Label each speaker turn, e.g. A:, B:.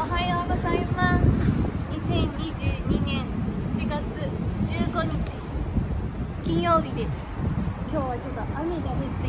A: おはようございます。2022年7月15日金曜日です。今日はちょっと雨が降って